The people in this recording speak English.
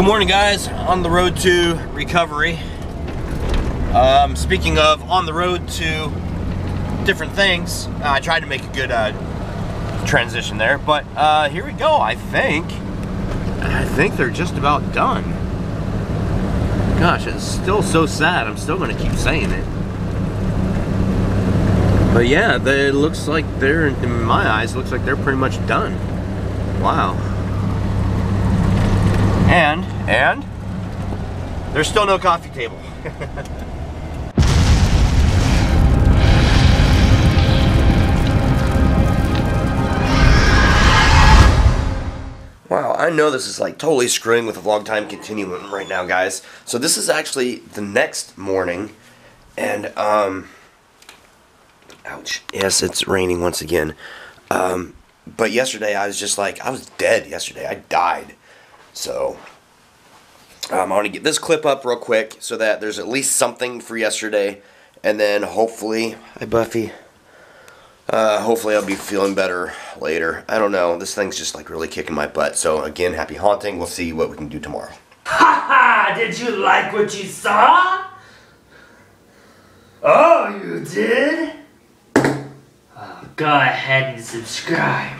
Good morning, guys. On the road to recovery. Um, speaking of on the road to different things, uh, I tried to make a good uh, transition there, but uh, here we go. I think, I think they're just about done. Gosh, it's still so sad. I'm still gonna keep saying it. But yeah, they, it looks like they're, in my eyes, looks like they're pretty much done. Wow. And, and, there's still no coffee table. Wow, I know this is like totally screwing with the vlog time continuum right now, guys. So this is actually the next morning, and um, ouch. Yes, it's raining once again. Um, but yesterday I was just like, I was dead yesterday. I died. So um, I want to get this clip up real quick so that there's at least something for yesterday, and then hopefully, hi Buffy. Uh, hopefully I'll be feeling better later. I don't know. This thing's just like really kicking my butt. So again, happy haunting. We'll see what we can do tomorrow. Ha ha! Did you like what you saw? Oh, you did? Oh, go ahead and subscribe.